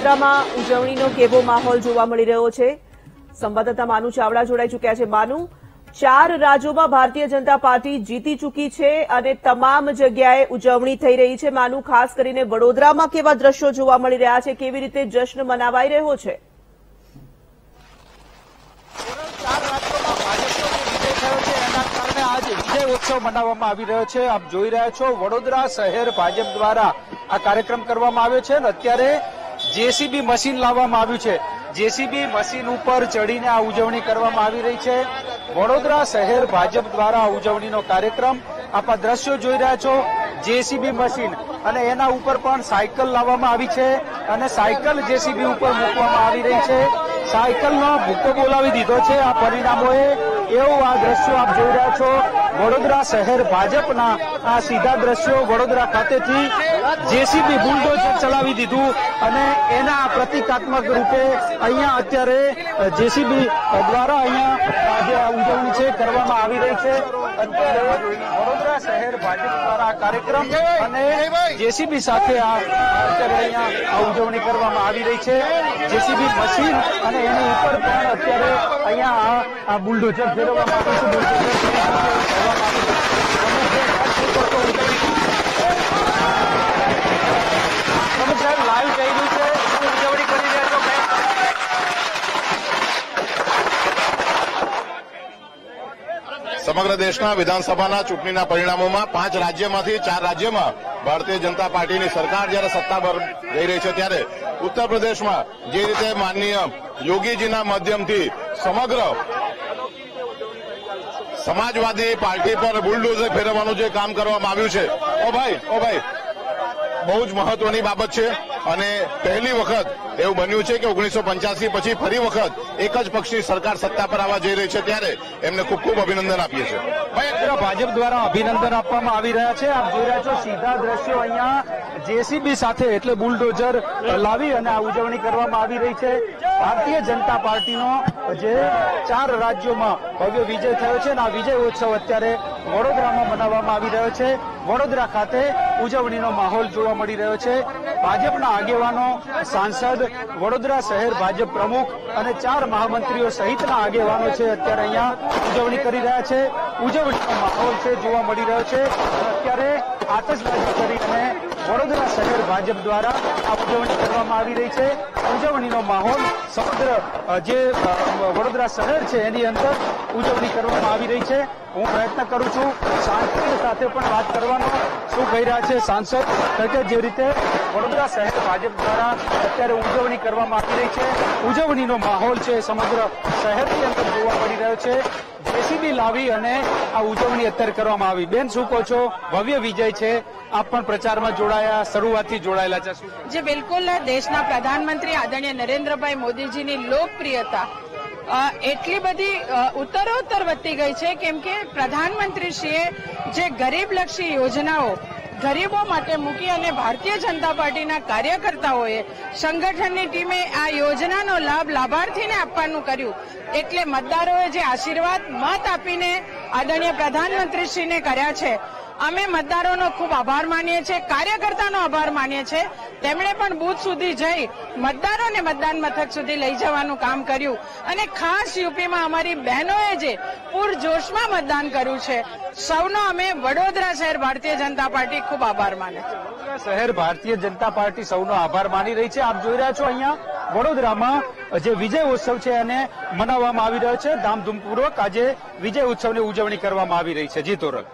વડોદરામાં ઉજવણીનો કેવો માહોલ જોવા મળી રહ્યો છે? સંવાદદાતા માનુ ચાવડા જોડાઈ ચૂક્યા છે. માનુ, ચાર રાજ્યોમાં ભારતીય જનતા પાર્ટી જીતી ચૂકી છે અને તમામ જગ્યાએ ઉજવણી થઈ રહી છે. માનુ, ખાસ કરીને વડોદરામાં કેવા દ્રશ્યો જોવા મળી રહ્યા છે? કેવી રીતે જશ્ન મનાવાઈ રહ્યો છે? ઉત્સવ મનાવવામાં આવી રહ્યો છે. આપ જોઈ રહ્યા છો, વડોદરા શહેર ભાજપ દ્વારા આ કાર્યક્રમ કરવામાં આવ્યો છે અને અત્યારે જેસીબી મશીન લાવવામાં આવ્યું છે. જેસીબી મશીન ઉપર ચડીને આ ઉજવણી કરવામાં આવી રહી છે. વડોદરા શહેર ભાજપ દ્વારા ઉજવણીનો કાર્યક્રમ આપ દ્રશ્યો જોઈ રહ્યા છો. જેસીબી મશીન અને એના ઉપર પણ સાયકલ લાવવામાં આવી છે અને સાયકલ જેસીબી ઉપર મૂકવામાં આવી રહી છે. સાયકલનો ભૂકો બોલાવી દીધો છે. આ પરિણામોએ એવું આ દ્રશ્યો આપ જોઈ રહ્યા છો. વડોદરા શહેર ભાજપના આ સીધા દ્રશ્યો વડોદરા ખાતેથી જેસીબી બુલડોઝર ચલાવી દીધું અને એના પ્રતિકાત્મક રૂપે અહીંયા અત્યારે જેસીબી દ્વારા અહીંયા જે ઉજવણી છે, કરવામાં આવી રહી છે. અત્યારે વડોદરા શહેર ભાજપ દ્વારા કાર્યક્રમ અને જેસીબી સાથે આ અત્યારે અહીંયા ઉજવણી કરવામાં આવી રહી છે. જેસીબી મશીન અને એની ઉપર પણ અત્યારે અહીંયા આ બુલડોઝર ફેરવવામાં આવ્યું છે તમે સાહેબ સમગ્ર દેશના વિધાનસભાના ચૂંટણીના પરિણામોમાં પાંચ રાજ્યમાંથી ચાર રાજ્યમાં ભારતીય જનતા પાર્ટીની સરકાર જ્યારે સત્તા પર જઈ રહી છે ત્યારે ઉત્તર પ્રદેશમાં જે રીતે માનનીય યોગીજીના માધ્યમથી સમગ્ર સમાજવાદી પાર્ટી પર બુલડોઝર ફેરવવાનું જે કામ કરવામાં આવ્યું છે. ઓ ભાઈ ઓ ભાઈ, બહુ જ મહત્વની બાબત છે અને પહેલી વખત એવું બન્યું છે કે ઓગણીસો પંચ્યાસી પછી ફરી વખત એક જ પક્ષની સરકાર સત્તા પર આવવા જઈ રહી છે ત્યારે એમને ખૂબ ખૂબ અભિનંદન આપીએ છીએ. ભાજપ દ્વારા અભિનંદન આપવામાં આવી રહ્યા છે. આપ જોઈ રહ્યા છો સીધા દ્રશ્યો અહીંયા જેસીબી સાથે એટલે બુલડોઝર લાવી અને આ ઉજવણી કરવામાં આવી રહી છે. ભારતીય જનતા પાર્ટીનો જે ચાર રાજ્યોમાં ભવ્ય વિજય થયો છે અને આ વિજય ઉત્સવ અત્યારે વડોદરામાં મનાવવામાં આવી રહ્યો છે. વડોદરા ખાતે ઉજવણીનો માહોલ જોવા મળી રહ્યો છે. ભાજપના આગેવાનો, સાંસદ, વડોદરા શહેર ભાજપ પ્રમુખ અને ચાર મહામંત્રીઓ સહિતના આગેવાનો છે અત્યારે અહીંયા ઉજવણી કરી રહ્યા છે. ઉજવણીનો માહોલ છે, જોવા મળી રહ્યો છે. અત્યારે આતશબાજી કરી અને વડોદરા શહેર ભાજપ દ્વારા આ ઉજવણી કરવામાં આવી રહી છે. ઉજવણીનો માહોલ સમગ્ર જે વડોદરા શહેર છે એની અંદર ઉજવણી કરવામાં આવી રહી છે. હું પ્રયત્ન કરું છું સાંસદ સાથે પણ વાત કરવાનો શું કહી રહ્યા છે સાંસદ? કે જે રીતે વડોદરા શહેર ભાજપ દ્વારા અત્યારે ઉજવણી કરવામાં આવી રહી છે. ઉજવણીનો માહોલ છે સમગ્ર શહેરની અંદર જોવા મળી રહ્યો છે. જેસીબી લાવી અને આ ઉજવણી અત્યારે કરવામાં આવી. બેન, શું કહો છો? ભવ્ય વિજય છે. આપ પણ પ્રચારમાં જોડાયા, શરૂઆતથી જોડાયેલા છે. જે બિલકુલ દેશના પ્રધાનમંત્રી આદરણીય નરેન્દ્રભાઈ મોદીજીની લોકપ્રિયતા એટલી બધી ઉત્તરોત્તર વધતી ગઈ છે. કેમ કે પ્રધાનમંત્રીશ્રીએ જે ગરીબલક્ષી યોજનાઓ ગરીબો માટે મૂકી અને ભારતીય જનતા પાર્ટીના કાર્યકર્તાઓએ સંગઠનની ટીમે આ યોજનાનો લાભ લાભાર્થીને આપવાનું કર્યું. એટલે મતદારોએ જે આશીર્વાદ, મત આપીને આદરણીય પ્રધાનમંત્રીશ્રીને કર્યા છે. અમે મતદારોનો ખૂબ આભાર માનીએ છીએ, કાર્યકર્તાનો આભાર માનીએ છીએ. તેમણે પણ બૂથ સુધી જઈ મતદારોને મતદાન મથક સુધી લઈ જવાનું કામ કર્યું. અને ખાસ યુપીમાં અમારી બહેનોએ જે પૂરજોશમાં મતદાન કર્યું છે, સૌનો અમે વડોદરા શહેર ભારતીય જનતા પાર્ટી ખૂબ આભાર માને છે. શહેર ભારતીય જનતા પાર્ટી સૌનો આભાર માની રહી છે. આપ જોઈ રહ્યા છો અહીંયા વડોદરામાં જે વિજય ઉત્સવ છે એને મનાવવામાં આવી રહ્યો છે. ધામધૂમપૂર્વક આજે વિજય ઉત્સવની ઉજવણી કરવામાં આવી રહી છે. જી તોરલ.